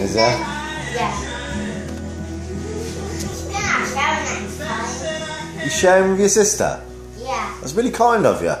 Is there? Yeah. Yeah, shower. You sharing with your sister? Yeah. That's really kind of oh!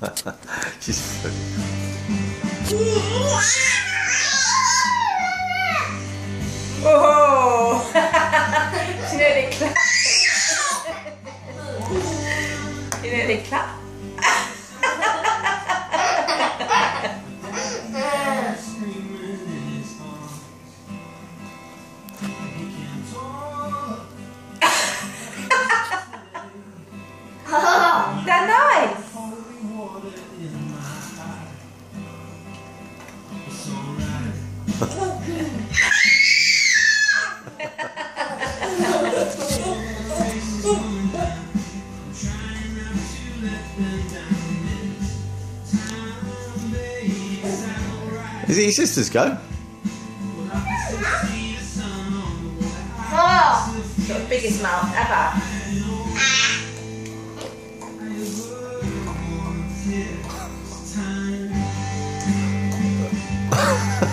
you. She's Oh! she nearly clapped. she nearly clapped. Oh. They're. Is it your sister's go? Oh. The biggest mouth ever.